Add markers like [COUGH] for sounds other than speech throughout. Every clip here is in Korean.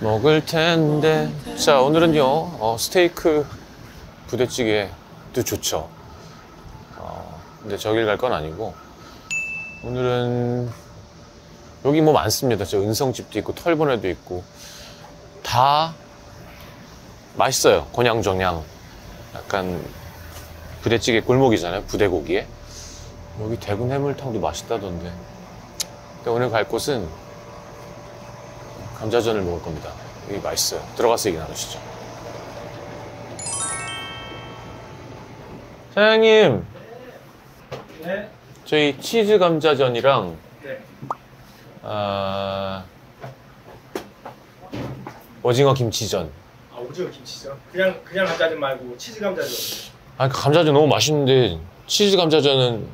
먹을 텐데. 자, 오늘은요, 어, 스테이크 부대찌개도 좋죠. 어, 근데 저길 갈 건 아니고, 오늘은 여기 뭐 많습니다. 저 은성집도 있고, 털보네도 있고, 다 맛있어요. 곤양정양. 약간 부대찌개 골목이잖아요. 부대고기에. 여기 대군 해물탕도 맛있다던데. 근데 오늘 갈 곳은 감자전을 먹을 겁니다. 여기 맛있어요. 들어가서 얘기 나누시죠. 사장님, 네. 저희 치즈 감자전이랑 네. 아, 오징어 김치전. 아 오징어 김치죠. 그냥 그냥 감자전 말고 치즈 감자전. 아, 그 감자전 너무 맛있는데 치즈 감자전은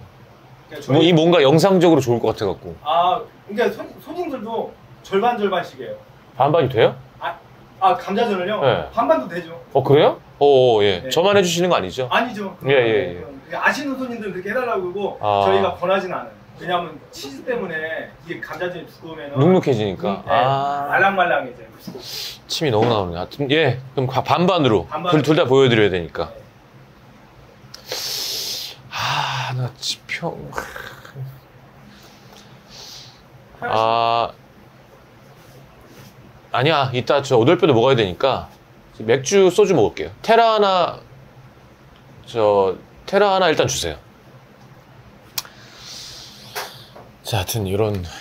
저희- 뭐 이 뭔가 영상적으로 좋을 것 같아 갖고 아 그러니까 손, 손님들도 절반 절반씩이에요. 반반이 돼요? 아, 아 감자전을요? 네. 반반도 되죠. 어 그래요? 어, 예. 네. 저만 해주시는 거 아니죠? 아니죠. 예, 예, 예. 아시는 손님들은 그렇게 해달라고 그러고 아. 저희가 권하진 않아요. 왜냐하면 치즈 때문에 이게 감자전이 두꺼우면 눅눅해지니까. 네, 아, 말랑말랑해져요. 침이 너무 나오네. 하여튼 예, 그럼 가- 반반으로 반반으로. 둘다 보여드려야 되니까. 아, 나 지평. 아, 아니야. 이따 저 오돌뼈도 먹어야 되니까 맥주 소주 먹을게요. 테라 하나, 저 테라 하나 일단 주세요. 자, 하여튼 이런 [LAUGHS]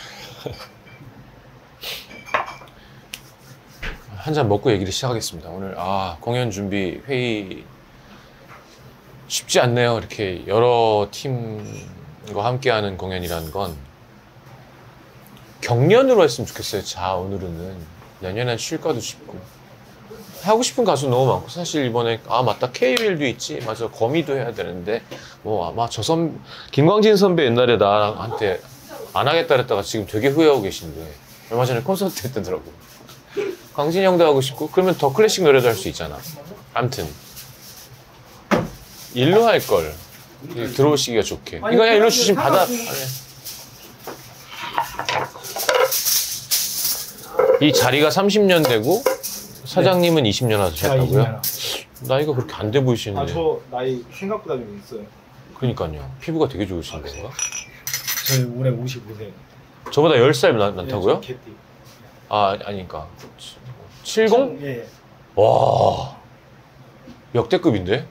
한 잔 먹고 얘기를 시작하겠습니다. 오늘 아 공연 준비 회의 쉽지 않네요. 이렇게 여러 팀과 함께하는 공연이라는 건 경련으로 했으면 좋겠어요. 자 오늘은 내년엔 쉴까도 싶고. 하고 싶은 가수 너무 많고. 사실 이번에 아 맞다. KBL도 있지. 맞아. 거미도 해야 되는데. 뭐 아마 저 선 김광진 선배 옛날에 나한테 안 하겠다 그랬다가 지금 되게 후회하고 계신데. 얼마 전에 콘서트 했다더라고. 광진이 형도 하고 싶고. 그러면 더 클래식 노래도 할 수 있잖아. 암튼. 일로 할 걸. 들어오시기가 좋게. 이거 그냥 일로 주시면 받아. 이 자리가 30년 되고 사장님은 20년 하셨다고요? 나이가 그렇게 안 돼 보이시는데. 아 저 나이 생각보다 좀 있어요. 그러니까요. 피부가 되게 좋으신 건가? 저희 올해 55세. 저보다 10살 많다고요? 개띠. 아, 아니니까. 70? 예. 예. 와. 역대급인데?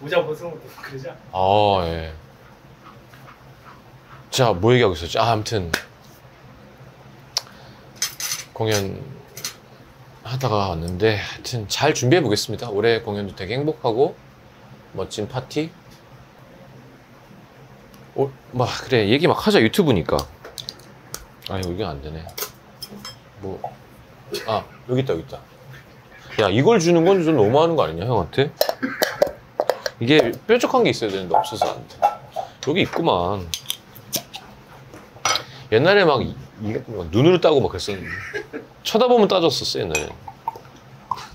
모자 벗으면 또 그러죠? 아, 예. 자, 뭐 얘기하고 있었지? 아, 아무튼. 공연 하다가 왔는데, 하여튼 잘 준비해 보겠습니다. 올해 공연도 되게 행복하고, 멋진 파티. 오, 막, 그래. 얘기 막 하자, 유튜브니까. 아, 이거 안 되네. 뭐, 아, 여기 있다, 여기 있다. 야, 이걸 주는 건 좀 너무하는 거 아니냐, 형한테? 이게 뾰족한 게 있어야 되는데 없어서 안 돼. 여기 있구만. 옛날에 막, 이, 이- 막 눈으로 따고 막 그랬었는데. 쳐다보면 따졌었어, 옛날에.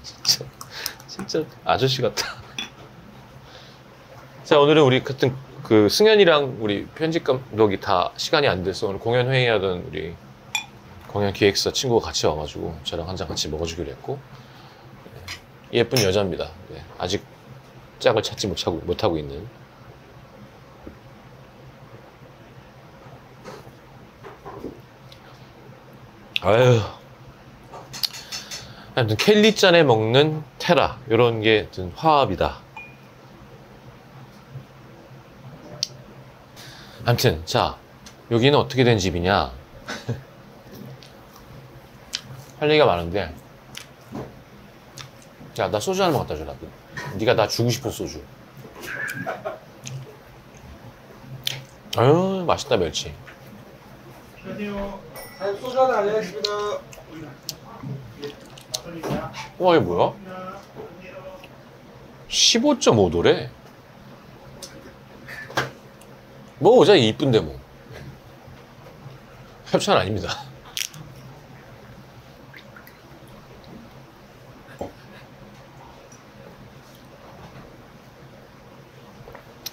진짜, 진짜 아저씨 같다. 자, 오늘은 우리 같은 그 승현이랑 우리 편집 감독이 다 시간이 안 돼서 오늘 공연 회의하던 우리 공연 기획사 친구가 같이 와가지고 저랑 한 잔 같이 먹어주기로 했고. 네, 예쁜 여자입니다. 네, 아직 짝을 찾지 못하고, 못하고 있는. 아유. 아무튼 켈리 짠에 먹는 테라. 이런 게든 화합이다. 아무튼, 자, 여기는 어떻게 된 집이냐. [LAUGHS] 할 얘기가 많은데. 야, 나 소주 하나만 갖다 줘라. 네가 나 주고 싶은 소주. 아유, 맛있다, 멸치. 안녕하세요. 소주 하나 알려드립니다. 와, 이게 뭐야? 15.5도래? 먹어보자, 이쁜데 뭐. 협찬 아닙니다.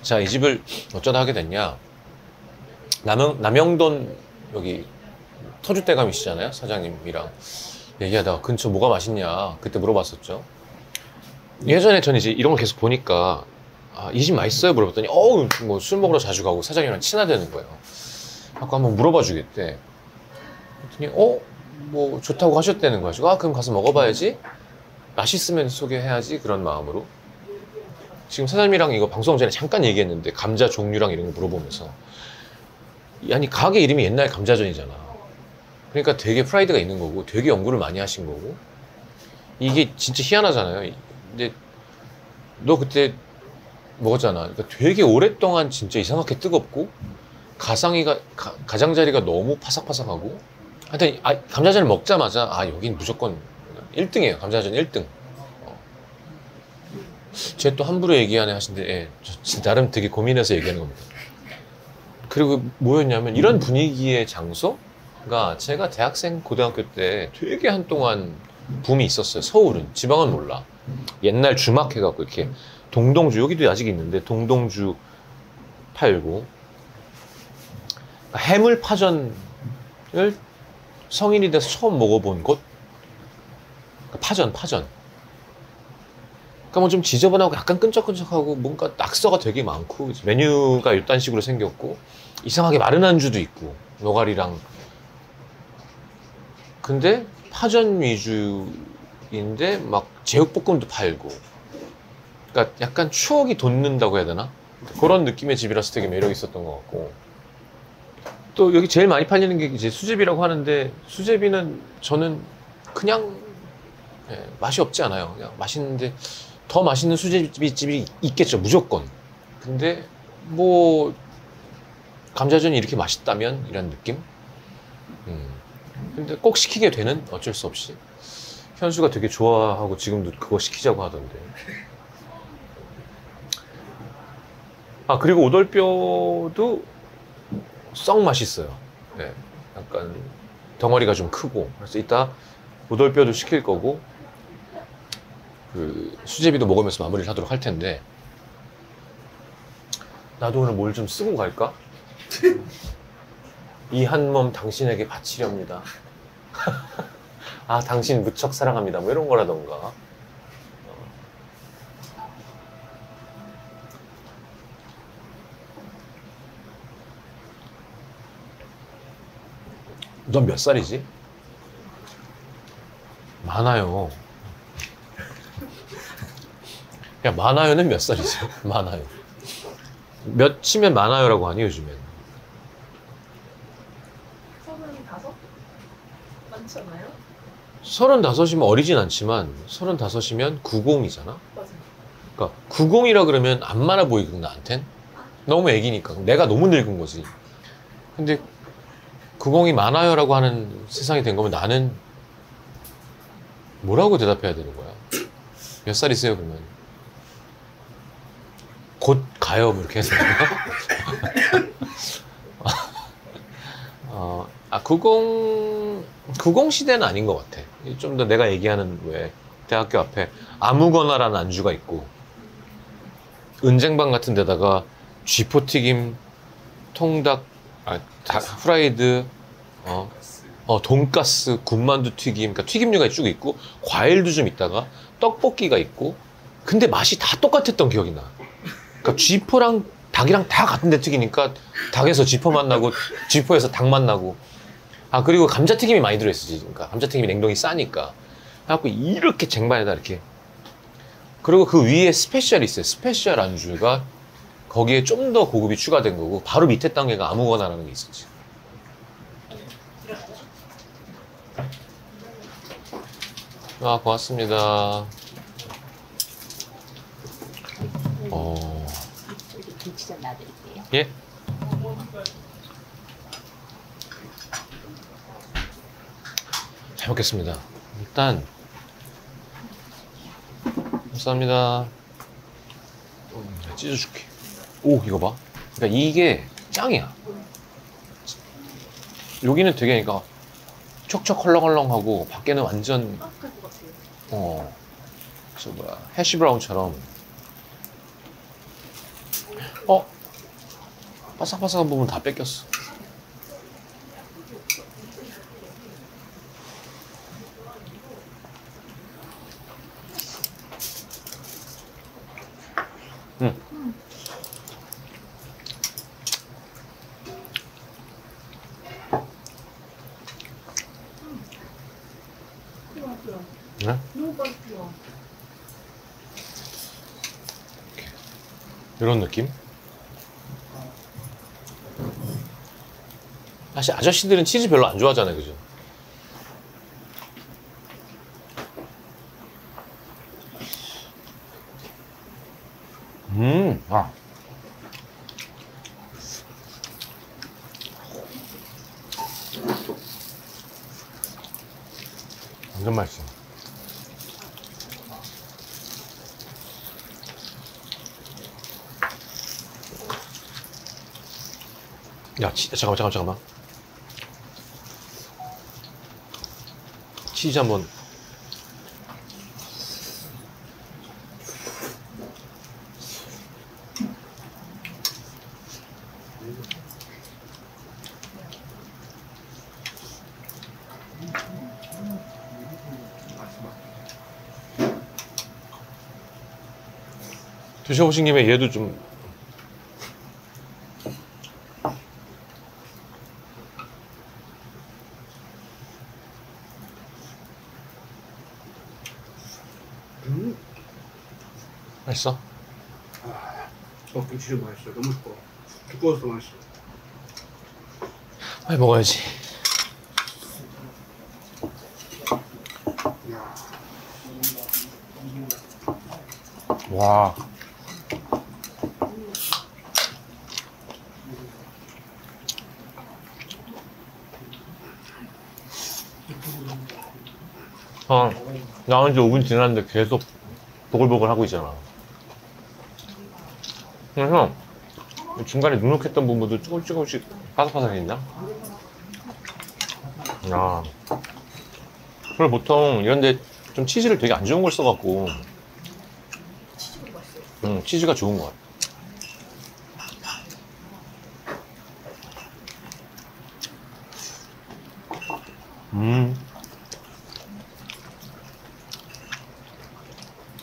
자, 이 집을 어쩌다 하게 됐냐. 남영, 남영돈 여기 터줏대감이시잖아요, 사장님이랑. 얘기하다가 근처 뭐가 맛있냐 그때 물어봤었죠. 예전에 저는 이제 이런 걸 계속 보니까 아, 이 집 맛있어요 물어봤더니 어우 뭐 술 먹으러 자주 가고 사장님이랑 친하다는 거예요. 아까 한번 물어봐 주겠대. 그랬더니 어? 뭐 좋다고 하셨다는 거야. 아 그럼 가서 먹어봐야지. 맛있으면 소개해야지 그런 마음으로. 지금 사장님이랑 이거 방송 전에 잠깐 얘기했는데 감자 종류랑 이런 거 물어보면서 아니 가게 이름이 옛날 감자전이잖아. 그러니까 되게 프라이드가 있는 거고 되게 연구를 많이 하신 거고 이게 진짜 희한하잖아요. 근데 너 그때 먹었잖아. 그러니까 되게 오랫동안 진짜 이상하게 뜨겁고 가상이가 가, 가장자리가 너무 파삭파삭하고 하여튼 아, 감자전을 먹자마자 아 여긴 무조건 1등이에요. 감자전 1등. 제또 함부로 얘기하네 하신데 예, 저 나름 되게 고민해서 얘기하는 겁니다. 그리고 뭐였냐면 이런 분위기의 장소 가 제가 대학생 고등학교 때 되게 한동안 붐이 있었어요. 서울은 지방은 몰라. 옛날 주막 해갖고 이렇게 동동주 여기도 아직 있는데 동동주 팔고 해물 파전을 성인이 돼서 처음 먹어본 곳 파전 파전 그러니까 뭐 좀 지저분하고 약간 끈적끈적하고 뭔가 낙서가 되게 많고 메뉴가 이딴 식으로 생겼고 이상하게 마른 안주도 있고 노가리랑 근데 파전 위주인데 막 제육볶음도 팔고 그러니까 약간 추억이 돋는다고 해야 되나 그런 느낌의 집이라서 되게 매력 있었던 것 같고 또 여기 제일 많이 팔리는 게 이제 수제비라고 하는데 수제비는 저는 그냥 예, 맛이 없지 않아요. 그냥 맛있는데 더 맛있는 수제비집이 있겠죠, 무조건. 근데 뭐 감자전이 이렇게 맛있다면 이런 느낌? 음. 근데 꼭 시키게 되는 어쩔 수 없이 현수가 되게 좋아하고 지금도 그거 시키자고 하던데. 아 그리고 오돌뼈도 썩 맛있어요. 네, 약간 덩어리가 좀 크고 그래서 이따 오돌뼈도 시킬 거고 그 수제비도 먹으면서 마무리를 하도록 할 텐데 나도 오늘 뭘 좀 쓰고 갈까? [LAUGHS] 이 한 몸 당신에게 바치렵니다. [LAUGHS] 아 당신 무척 사랑합니다. 뭐 이런 거라던가. 넌 몇 살이지? 많아요. 야, 많아요는 몇 살이지? 많아요. 몇 치면 많아요라고 하니, 요즘엔. 서른다섯? 많지 않아요? 서른다섯이면 어리진 않지만, 서른다섯이면 90이잖아? 맞아요. 그러니까 90이라 그러면 안 많아 보이거든, 나한텐? 너무 애기니까. 내가 너무 늙은 거지. 근데 90이 많아요라고 하는 세상이 된 거면 나는 뭐라고 대답해야 되는 거야? 몇 살이세요, 그러면? 곧 가요, 뭐 이렇게 해서. [LAUGHS] 어, 아, 90, 90 시대는 아닌 것 같아. 좀 더 내가 얘기하는 왜 대학교 앞에 아무거나라는 안주가 있고, 은쟁반 같은 데다가 쥐포 튀김, 통닭, 아, 다, 후라이드, 어, 어, 돈가스, 군만두 튀김, 그러니까 튀김류가 쭉 있고, 과일도 좀 있다가, 떡볶이가 있고, 근데 맛이 다 똑같았던 기억이 나. 그러니까 쥐포랑 닭이랑 다 같은 데 튀기니까, 닭에서 쥐포 맛나고, 쥐포에서 닭 맛나고, 아, 그리고 감자튀김이 많이 들어있었지. 그러니까 감자튀김이 냉동이 싸니까. 그래갖고 이렇게 쟁반에다 이렇게. 그리고 그 위에 special이 있어요. special 안주가 거기에 좀 더 고급이 추가된 거고, 바로 밑에 단계가 아무거나라는 게 있었지. 아, 고맙습니다. 어, 여기 김치 좀 놔드릴게요. 예? 잘 먹겠습니다. 일단, 감사합니다. 음, 찢어줄게. 오, 이거 봐. 그러니까 이게 짱이야. 여기는 되게 그러니까 촉촉 헐렁헐렁하고 밖에는 완전. 어, 저 뭐야, 해시 브라운처럼. 어? 바삭바삭한 부분 다 뺏겼어. 빠져요. 네? 너무 빠져요. 이런 느낌? 사실 아저씨들은 치즈 별로 안 좋아하잖아요, 그죠? 음, 아. 완전 맛있어. 야, 치, 잠깐만, 잠깐만, 잠깐만. 치즈 한번. 드셔보신 김에 얘도 좀 음. 맛있어? 어, 김치 좀 맛있어. 너무 두꺼워. 두꺼워서 맛있어. 빨리 먹어야지. 야, 와. 아, 나온 지 5분 지났는데 계속 보글보글 하고 있잖아. 그래서 중간에 눅눅했던 부분도 조금 조금씩 바삭바삭해진다. 야. 그걸 보통 이런데 좀 치즈를 되게 안 좋은 걸 써갖고 맛있어요. 음, 치즈가 좋은 것 같아. 음.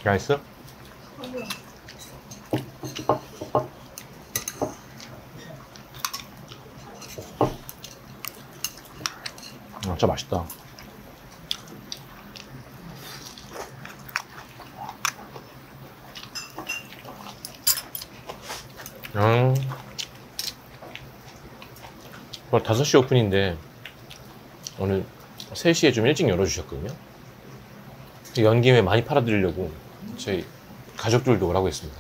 맛있어? 아니요. 아, 진짜 맛있다. 음. 오늘 5시 오픈인데, 오늘 3시에 좀 일찍 열어주셨거든요. 연 김에 많이 팔아드리려고 저희 가족들도 오라고 했습니다.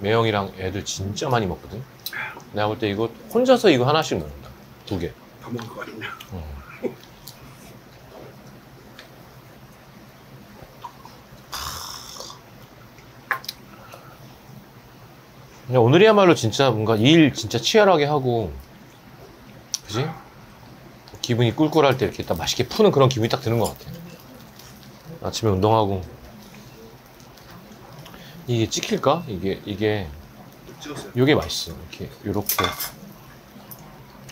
매형이랑 애들 진짜 많이 먹거든. 내가 볼 때 이거 혼자서 이거 하나씩 먹는다. 두 개. 다 먹을 것 같네. 근데 오늘이야말로 진짜 뭔가 일 진짜 치열하게 하고, 그지? 기분이 꿀꿀할 때 이렇게 딱 맛있게 푸는 그런 기분이 딱 드는 것 같아. 아침에 운동하고. 이게 찍힐까? 이게, 이게. 요게 맛있어. 이렇게, 요렇게.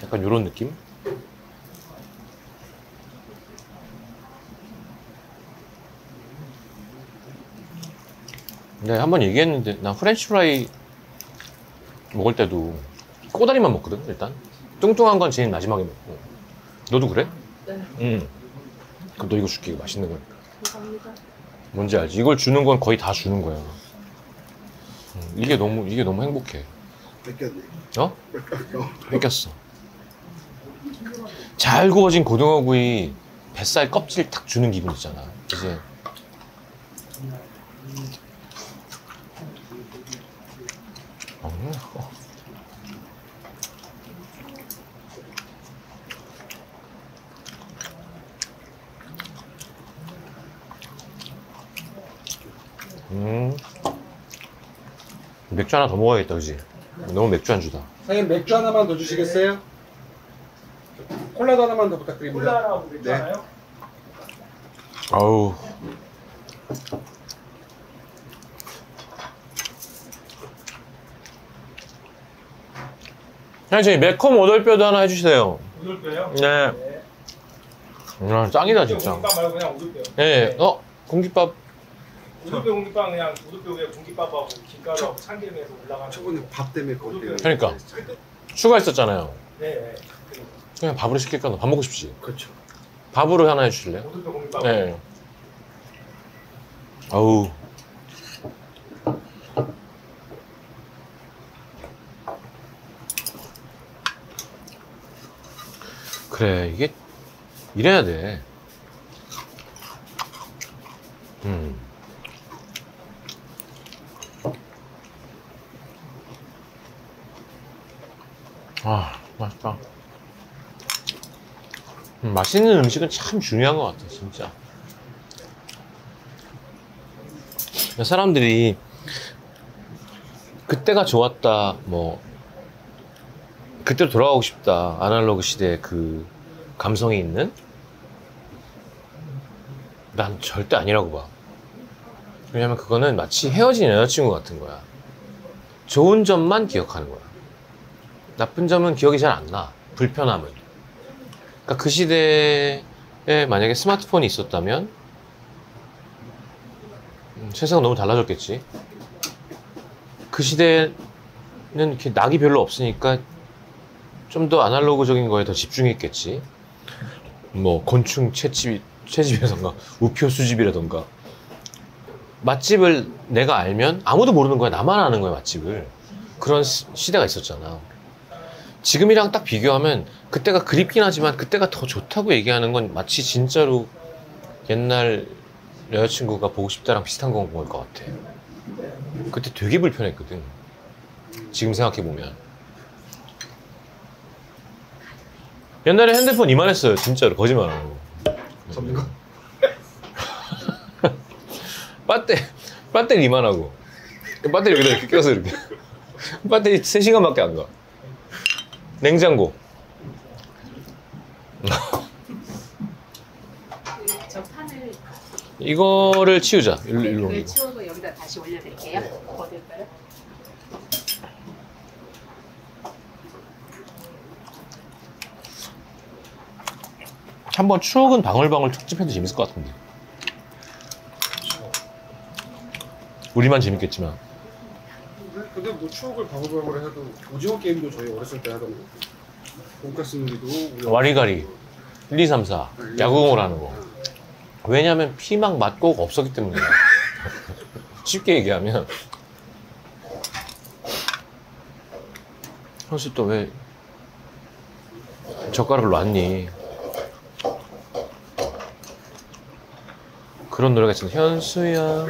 약간 요런 느낌? 네, 한번 얘기했는데, 난 프렌치 프라이 먹을 때도 꼬다리만 먹거든, 일단. 뚱뚱한 건 제일 마지막에 먹고. 너도 그래? 네. 응. 그럼 너 이거 줄게, 이거 맛있는 거니까. 감사합니다. 뭔지 알지? 이걸 주는 건 거의 다 주는 거야. 음, 이게 너무, 이게 너무 행복해. 뺏겼네. 어? 뺏겼어. 뺏겼어. 잘 구워진 고등어구이 뱃살 껍질 탁 주는 기분 있잖아. 이제 음. 음. 맥주 하나 더 먹어야겠다, 그지? 너무 맥주 안주다. 사장님 맥주 하나만 더 주시겠어요? 콜라도 하나만 더 부탁드립니다. 콜라랑 맥주 네. 하나요? 아우. 저희 매콤 오돌뼈도 하나 해주세요. 우돌뼈요? 네. 네. 음, 짱이다, 진짜. 공깃밥 말고 그냥 우돌뼈. 예, 어? 공깃밥. 우돌뼈 공깃밥 그냥 우돌뼈 위에 공깃밥하고 김가루하고 참기름에서 올라가는. 저번에 밥 때문에 그것 때문에. 그러니까. 추가했었잖아요. 네. 네. 그냥 밥으로 시킬까? 너밥 먹고 싶지? 그렇죠. 밥으로 하나 해주실래요? 우두뼈 공깃밥. 네. 아우. 그래, 이게 이래야 돼. 음. 아, 맛있다. 음, 맛있는 음식은 참 중요한 것 같아, 진짜. 사람들이 그때가 좋았다, 뭐, 그때로 돌아가고 싶다, 아날로그 시대의 그 감성이 있는? 난 절대 아니라고 봐. 왜냐면 그거는 마치 헤어진 여자친구 같은 거야. 좋은 점만 기억하는 거야. 나쁜 점은 기억이 잘 안 나. 불편함은. 그러니까 그 시대에 만약에 스마트폰이 있었다면 음, 세상은 너무 달라졌겠지. 그 시대는 이렇게 낙이 별로 없으니까 좀 더 아날로그적인 거에 더 집중했겠지. 뭐 곤충 채집 채집이라던가 우표 수집이라던가 맛집을 내가 알면 아무도 모르는 거야. 나만 아는 거야 맛집을. 그런 시- 시대가 있었잖아. 지금이랑 딱 비교하면 그때가 그립긴 하지만 그때가 더 좋다고 얘기하는 건 마치 진짜로 옛날 여자친구가 보고 싶다랑 비슷한 건 것 같아. 그때 되게 불편했거든. 지금 생각해보면. 옛날에 핸드폰 이만했어요. 진짜로. 거짓말 안 하고. 접는 거? [LAUGHS] 배터, 배터리 이만하고. 배터리 여기다 이렇게 껴서 이렇게. [LAUGHS] 배터리 3시간밖에 안 가. 냉장고. 저 판을 이거를 치우자. 일로, 일로 그 옮기고. 치우고 여기다 다시 올려드릴게요. 어딜까요? 한번 추억은 방울방울 특집해도 재밌을 것 같은데. 우리만 재밌겠지만. 근데 뭐 추억을 바글바글 해도 오징어 게임도 저희 어렸을 때 하던 거. 돈가스 요리도 와리가리. 1, 2, 3, 4. 야구공을 하는 거. 왜냐면 피망 맛꼭 없었기 때문이야. [LAUGHS] 쉽게 얘기하면. 현수 또 왜 젓가락을 놨니? 그런 노래가 있잖아. 현수야.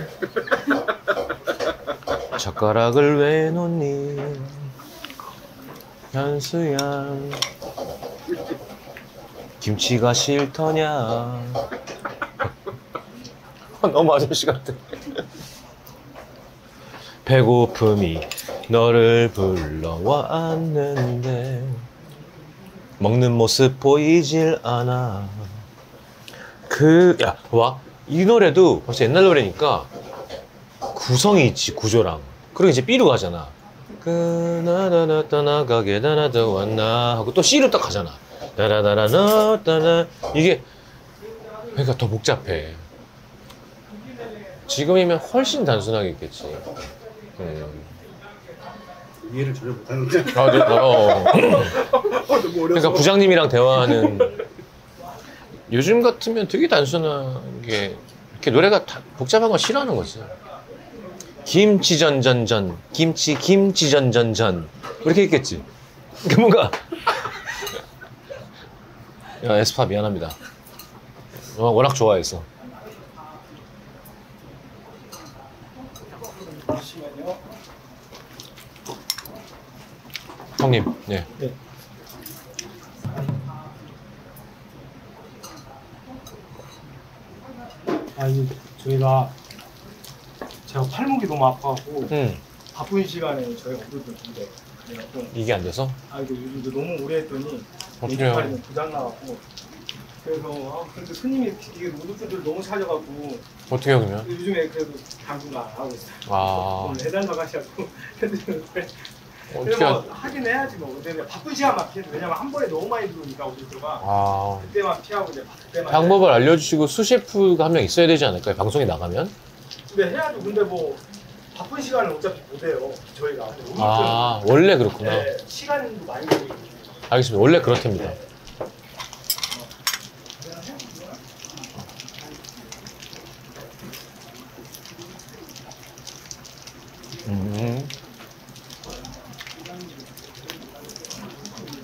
[LAUGHS] 젓가락을 왜 놓니? 현수야. 김치가 싫더냐? 너무 아저씨 같아. 배고픔이 너를 불러왔는데 먹는 모습 보이질 않아. 그, 야, 와. 이 노래도 벌써 옛날 노래니까 구성이 있지, 구조랑. 그리고 이제 B로 가잖아. 그나나나 떠나가게 나나다 왔나 하고 또 C로 딱 가잖아. 따라다라나 따라 이게 그러니까 더 복잡해. 지금이면 훨씬 단순하게 있겠지. 음. 이해를 전혀 못하는데. 아, 네, 어. [LAUGHS] 어려서. 그러니까 부장님이랑 대화하는 요즘 같으면 되게 단순하게 이렇게 노래가 다 복잡한 거 싫어하는 거지. 김치전전전, 김치 김치전전전 이렇게 있겠지. 그 뭔가 [LAUGHS] 야 에스파 미안합니다. 어, 워낙 좋아해서. 형님, 네. 아니 저희가 제가 팔목이 너무 아파갖고 음, 바쁜 시간에 저희가 오르던 중인데 그래갖고 이게 안 돼서 아 이거 요즘도 너무 오래 했더니 어떡해요? 멘탈이 고장 나갖고 그래서 아 근데 손님이 이게 우두들을 너무 찾아갖고 어떻게 해요 그러면? 요즘에 그래도 당분간 안 하고 있어요. 아, 오늘 해달라고 하셔갖고 [LAUGHS] 어떻게 그래. 뭐 하긴 해야지 뭐 근데 바쁜 시간만 피해도 왜냐면 한 번에 너무 많이 들어오니까 우두들가 아, 그때만 피하고 이제 그때만 방법을 알려주시고 수셰프가 한 명 있어야 되지 않을까요? 방송에 나가면? 근데 해야죠 근데 뭐 바쁜 시간을 어차피 못 해요 저희가 우두들 아, 원래 그렇구나. 네, 시간도 많이 걸리고 알겠습니다. 원래 그렇답니다. 음.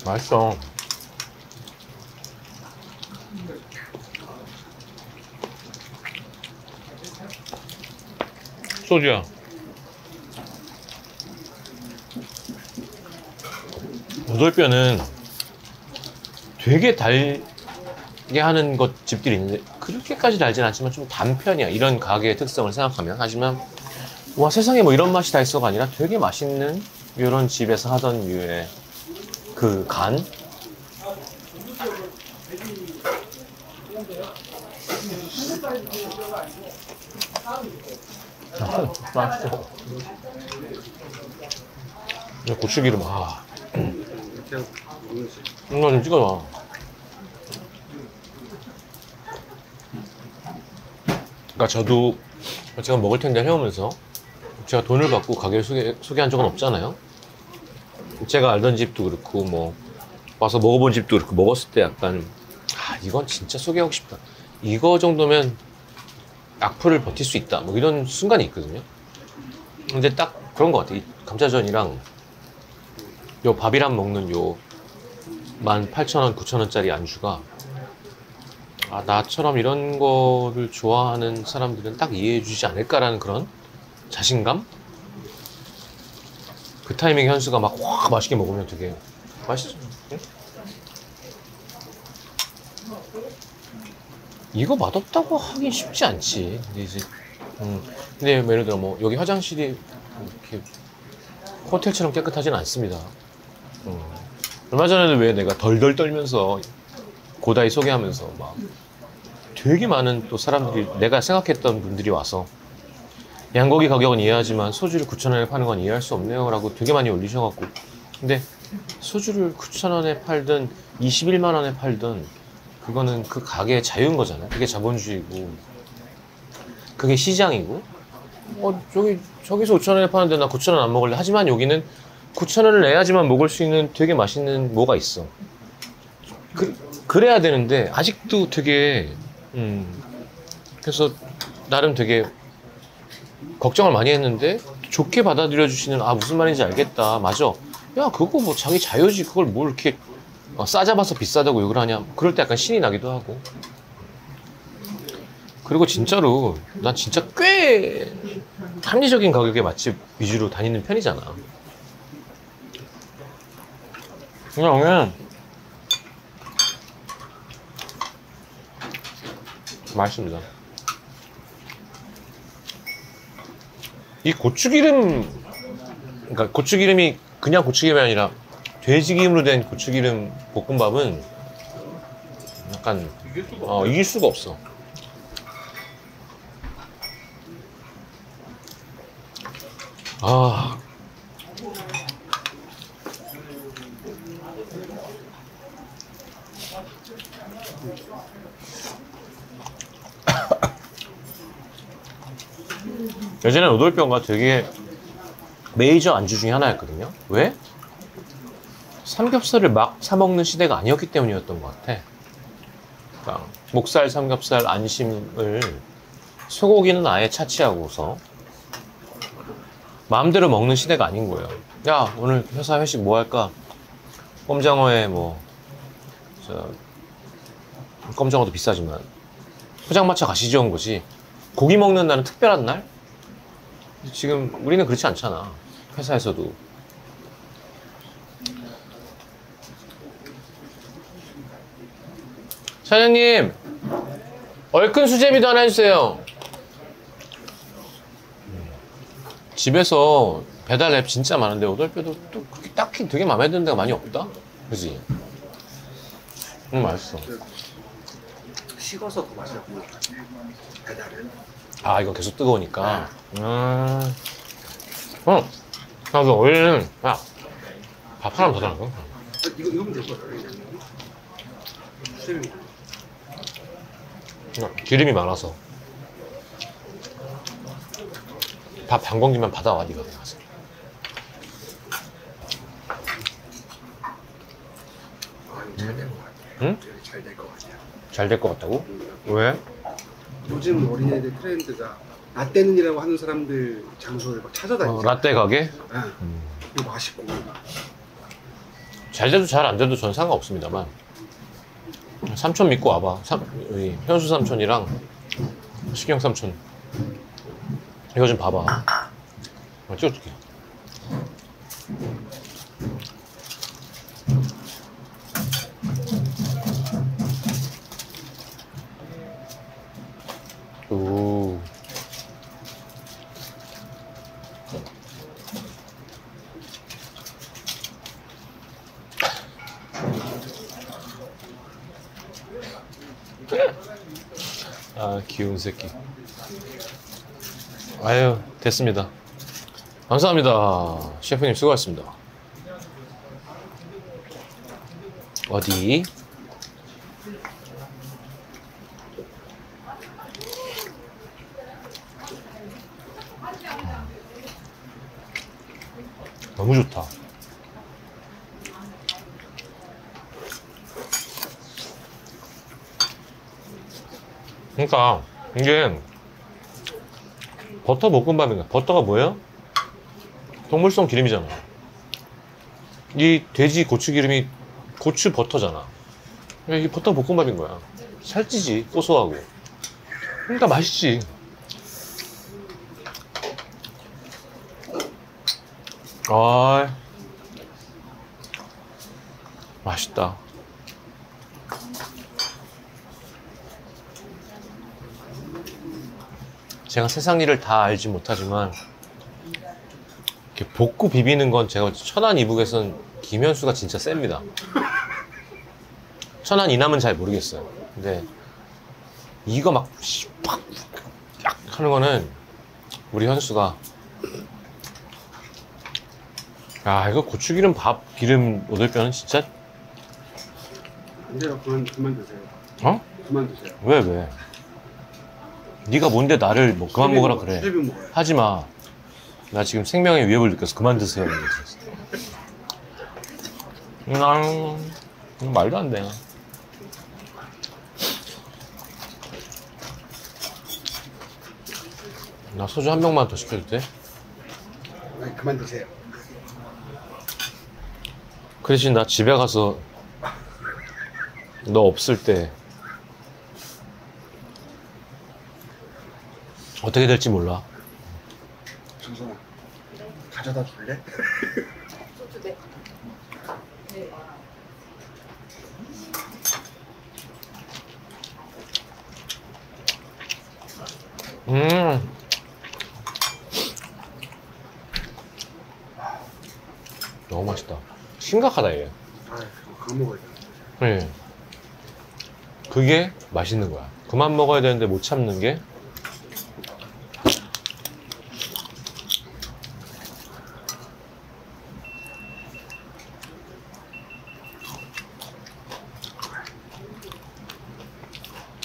맛있어. 소주야. 오돌뼈는 되게 달게 하는 것 집들이 있는데 그렇게까지 달진 않지만 좀 단 편이야. 이런 가게의 특성을 생각하면. 하지만 와 세상에 뭐 이런 맛이 다 있어가 아니라 되게 맛있는 이런 집에서 하던 류의 그 간. 맛있어. 이 고추 기름 아. 이거 좀 찍어줘. 그러니까 저도 제가 먹을 텐데 해오면서 제가 돈을 받고 가게를 소개, 소개한 적은 없잖아요. 제가 알던 집도 그렇고 뭐 와서 먹어본 집도 그렇고 먹었을 때 약간 아 이건 진짜 소개하고 싶다. 이거 정도면 악플을 버틸 수 있다. 뭐 이런 순간이 있거든요. 근데 딱 그런 것 같아. 이 감자전이랑 요 밥이랑 먹는 요 18,000원, 9,000원짜리 안주가 아, 나처럼 이런 거를 좋아하는 사람들은 딱 이해해 주지 않을까라는 그런 자신감? 그 타이밍에 현수가 막 확 맛있게 먹으면 되게 맛있죠. 응? 이거 맛없다고 하긴 쉽지 않지. 근데 이제, 음, 근데 예를 들어 뭐 여기 화장실이 이렇게 호텔처럼 깨끗하진 않습니다. 음. 얼마 전에도 왜 내가 덜덜 떨면서 고다이 소개하면서 막 되게 많은 또 사람들이 내가 생각했던 분들이 와서 양고기 가격은 이해하지만 소주를 9,000원에 파는 건 이해할 수 없네요 라고 되게 많이 올리셔갖고 근데 소주를 9,000원에 팔든 21만 원에 팔든 그거는 그 가게의 자유인 거잖아요 그게 자본주의고 그게 시장이고 어 저기 저기서 5,000원에 파는데 나 9,000원 안 먹을래 하지만 여기는 9,000원을 내야지만 먹을 수 있는 되게 맛있는 뭐가 있어. 그, 그래야 되는데, 아직도 되게, 음, 그래서 나름 되게 걱정을 많이 했는데, 좋게 받아들여 주시는, 아, 무슨 말인지 알겠다. 맞아. 야, 그거 뭐 자기 자유지. 그걸 뭘 이렇게 어, 싸잡아서 비싸다고 욕을 하냐. 그럴 때 약간 신이 나기도 하고. 그리고 진짜로, 난 진짜 꽤 합리적인 가격의 맛집 위주로 다니는 편이잖아. 그냥 맛있습니다. 이 고추기름, 그러니까 고추기름이 그냥 고추기름이 아니라 돼지기름으로 된 고추기름 볶음밥은 약간 이길 수가 어, 이길 수가 없어. 아. 예전에 오돌뼈가 되게 메이저 안주 중에 하나였거든요. 왜? 삼겹살을 막 사먹는 시대가 아니었기 때문이었던 것 같아. 그러니까 목살, 삼겹살, 안심을 소고기는 아예 차치하고서 마음대로 먹는 시대가 아닌 거예요. 야, 오늘 회사 회식 뭐 할까? 꼼장어에 뭐, 저, 꼼장어도 비싸지만, 포장마차 가시죠 온 거지. 고기 먹는 날은 특별한 날? 지금 우리는 그렇지 않잖아. 회사에서도. 사장님, 얼큰 수제비도 하나 해주세요. 집에서 배달 앱 진짜 많은데 오돌뼈도 또 그렇게 딱히 되게 마음에 드는 데가 많이 없다? 그지? 응, 맛있어. 식어서 더 맛있고 배달은 아, 이거 계속 뜨거우니까. 음. 어, 나도 원래는, 야, 밥 하나 더 달라고? 아, 이거 이거면 될것 같아요. 수제비 기름이 많아서. 밥 반 공기만 받아와, 니가 가서. 잘될 것 같아요. 응? 잘될 것 같아요. 잘 될 것 같다고? 왜? 요즘 어린애들 트렌드가 라떼는이라고 하는 사람들 장소를 막 찾아다니죠. 어, 라떼 가게? 네. 그리고 맛있고. 잘 돼도 잘 안 돼도 전 상관없습니다만 삼촌 믿고 와봐. 삼, 우리 현수 삼촌이랑 식경 삼촌. 이거 좀 봐봐. 어, 찍어줄게 귀여운 새끼. 아유 됐습니다. 감사합니다. 셰프님 수고하셨습니다. 어디? 너무 좋다 그러니까 이게 버터 볶음밥인가? 버터가 뭐예요? 동물성 기름이잖아. 이 돼지 고추 기름이 고추 버터잖아. 그러니까 이게 버터 볶음밥인 거야. 살찌지 고소하고. 그러니까 맛있지. 아, 맛있다. 제가 세상 일을 다 알지 못하지만 이렇게 볶고 비비는 건 제가 천안 이북에선 김현수가 진짜 셉니다. 천안 이남은 잘 모르겠어요. 근데 이거 막 팍, 약 하는 거는 우리 현수가 야 이거 고추기름 밥 기름 오돌뼈는 진짜 이제 그만 그만 드세요. 어? 그만 드세요. 왜 왜? 네가 뭔데 나를 뭐 그만 먹으라 그래? 하지 마. 나 지금 생명의 위협을 느껴서 그만 드세요. 난 음, 말도 안 돼. 나 소주 한 병만 더 시켜도 돼? 아니, 그만 드세요. 그 대신 나 집에 가서 너 없을 때 어떻게 될지 몰라. 정선아, 가져다 줄래? 소주 네. 네. 음. 너무 맛있다. 심각하다, 얘. 아, 그만 먹어야 돼. 네. 그게 맛있는 거야. 그만 먹어야 되는데 못 참는 게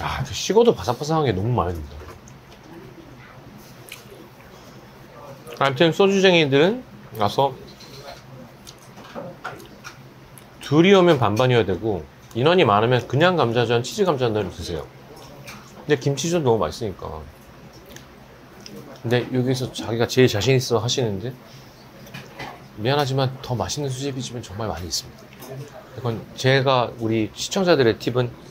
아, 그 식어도 바삭바삭한 게 너무 마음에 든다. 아무튼 소주쟁이들은 와서 둘이 오면 반반이어야 되고 인원이 많으면 그냥 감자전, 치즈 감자전을 드세요. 근데 김치전 너무 맛있으니까. 근데 여기서 자기가 제일 자신 있어 하시는데 미안하지만 더 맛있는 수제비집은 정말 많이 있습니다. 이건 제가 우리 시청자들의 팁은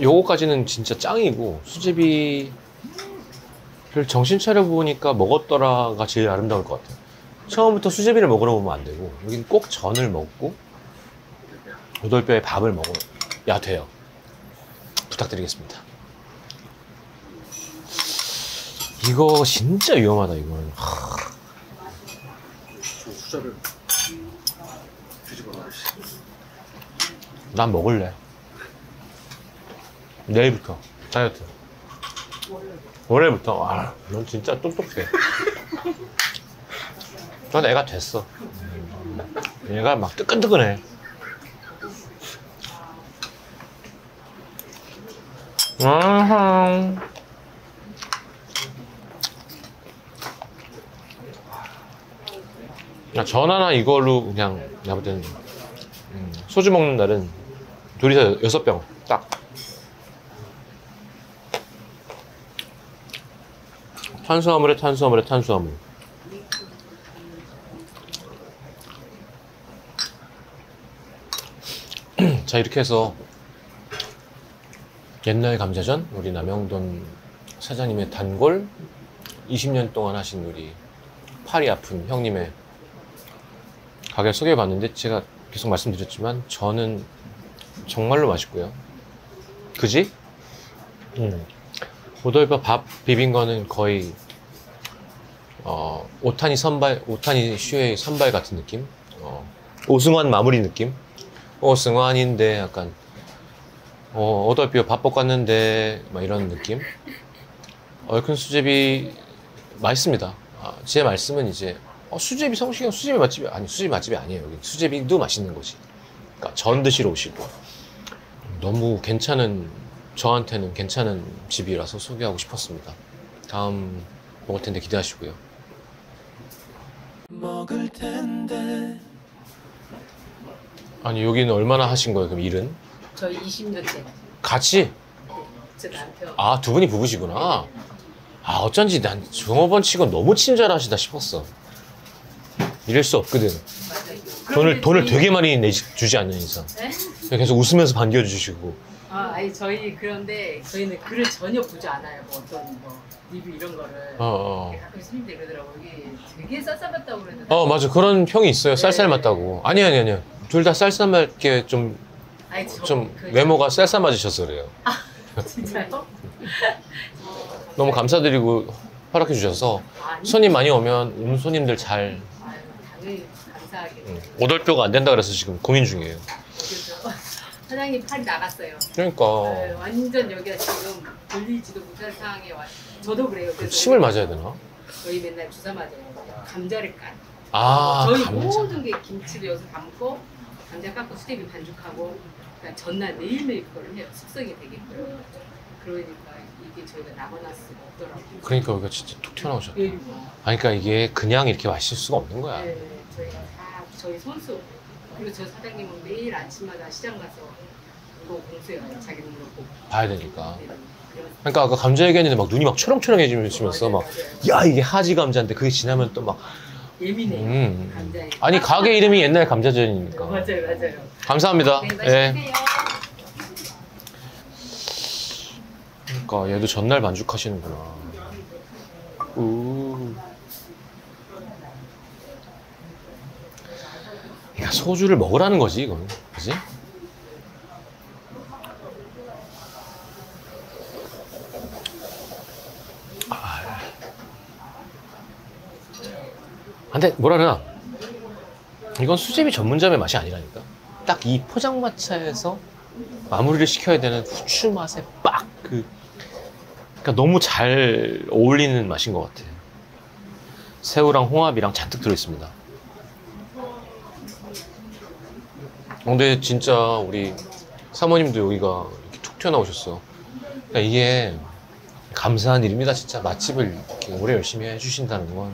요거까지는 진짜 짱이고 수제비를 정신 차려 보니까 먹었더라가 제일 아름다울 것 같아요. 처음부터 수제비를 먹으러 오면 안 되고 여긴 꼭 전을 먹고 오돌뼈에 밥을 먹어야 돼요. 부탁드리겠습니다. 이거 진짜 위험하다 이거는. 난 먹을래. 내일부터 다이어트. 월요일부터. 아, 넌 진짜 똑똑해. 전 애가 됐어. 얘가 막 뜨끈뜨끈해. 아하. 야, 전 하나 이걸로 그냥 내가 볼 때는 음, 소주 먹는 날은 둘이서 여섯 병 딱. 탄수화물에 탄수화물에 탄수화물. [CLEARS THROAT] 자 이렇게 해서 옛날 감자전 우리 남영돈 사장님의 단골 20년 동안 하신 우리 팔이 아픈 형님의 가게 소개해봤는데 제가 계속 말씀드렸지만 저는 정말로 맛있고요. 그지? 음. 오돌뼈 밥 비빈 거는 거의 어, 오타니 선발, 오타니 슈의 선발 같은 느낌? 어, 오승환 마무리 느낌? 오승환인데 약간 어, 오돌뼈 밥 볶았는데 막 이런 느낌? 얼큰 수제비 맛있습니다. 아, 제 말씀은 이제 어, 수제비 성시경 수제비 맛집이 아니 수제비 맛집이 아니에요. 여기 수제비도 맛있는 거지. 그러니까 전 드시러 오시고 너무 괜찮은 저한테는 괜찮은 집이라서 소개하고 싶었습니다. 다음 먹을 텐데 기대하시고요. 아니 여기는 얼마나 하신 거예요? 그럼 일은 저희 20년째 같이 제 남편 아 두 분이 부부시구나. 아 어쩐지 난 종업원 치고 너무 친절하시다 싶었어. 이럴 수 없거든. 맞아요. 돈을 돈을 되게 많이 내지 주지 않는 이상 네? 계속 웃으면서 반겨주시고. 아, 아니 저희 그런데 저희는 글을 전혀 보지 않아요. 뭐 어떤 뭐 리뷰 이런 거를 어, 어. 가끔 스님들 그러더라고 이게 되게 쌀쌀맞다고 그러는데 어 맞아 그런 평이 있어요. 네. 쌀쌀 맞다고. 아니 아니 아니요. 둘 다 쌀쌀 맞게 좀 아니 저, 좀 그- 외모가 쌀쌀 맞으셔서 그래요. 진짜요? [LAUGHS] 너무 감사드리고 허락해 주셔서 아니, 손님 많이 오면 온 손님들 잘 아유, 당연히 감사하게 음, 오돌뼈가 안 된다 그래서 지금 고민 중이에요. 사장님 팔이 나갔어요. 그러니까 네, 완전 여기가 지금 돌리지도 못할 상황에 와. 저도 그래요. 그래서 침을 맞아야 되나? 저희 맨날 주사 맞아요. 감자를 까. 아 저희 감자. 모든 게 김치도 여기서 담고 감자 깎고 수제비 반죽하고 그러니까 전날 매일매일 그걸 해요. 숙성이 되게끔. 그러니까 이게 저희가 남아날 수가 없더라고요. 그러니까 여기가 진짜 툭 튀어나오셨다. 예. 아니 그러니까 이게 그냥 이렇게 마실 수가 없는 거야. 네, 저희가 다 저희 손수 그리고 저 사장님은 매일 아침마다 시장 가서 이거 공수해요. 자기 눈으로 보고. 봐야 되니까. 네, 그러니까 아까 감자 얘기했는데 막 눈이 막 초롱초롱해지면서 막 야 이게 하지 감자인데 그게 지나면 또 막 예민해요. 음. 감자에. 아니 가게 이름이 옛날 감자전이니까. 맞아요, 맞아요. 감사합니다. 네, 예. 그러니까 얘도 전날 반죽하시는구나. 우. 그러니까 소주를 먹으라는 거지 이건, 그지? 아. 근데 뭐라 그러나 이건 수제비 전문점의 맛이 아니라니까. 딱 이 포장마차에서 마무리를 시켜야 되는 후추 맛에 빡그 그러니까 너무 잘 어울리는 맛인 것 같아. 새우랑 홍합이랑 잔뜩 들어있습니다. 근데 진짜 우리 사모님도 여기가 이렇게 툭 튀어나오셨어. 그러니까 이게 감사한 일입니다. 진짜 맛집을 이렇게 오래 열심히 해주신다는 건.